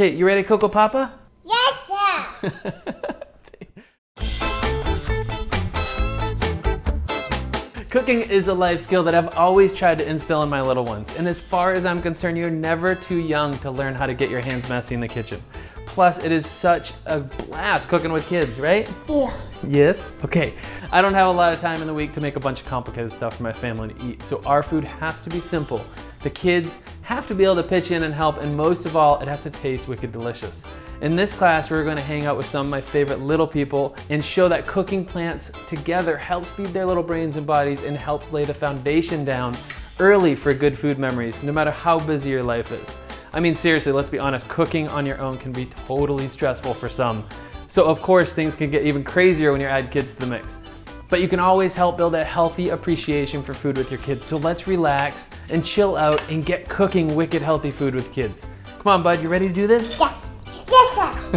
Okay, you ready, Coco Papa? Yes, sir. Cooking is a life skill that I've always tried to instill in my little ones. And as far as I'm concerned, you're never too young to learn how to get your hands messy in the kitchen. Plus, it is such a blast cooking with kids, right? yeah. Yes. Okay, I don't have a lot of time in the week to make a bunch of complicated stuff for my family to eat, so our food has to be simple. The kids have to be able to pitch in and help, and most of all, it has to taste wicked delicious. In this class, we're gonna hang out with some of my favorite little people and show that cooking plants together helps feed their little brains and bodies and helps lay the foundation down early for good food memories, no matter how busy your life is. I mean, seriously, let's be honest, cooking on your own can be totally stressful for some. So, of course, things can get even crazier when you add kids to the mix. But you can always help build a healthy appreciation for food with your kids. So let's relax and chill out and get cooking wicked healthy food with kids. Come on, bud, you ready to do this? Yes. Yes, sir.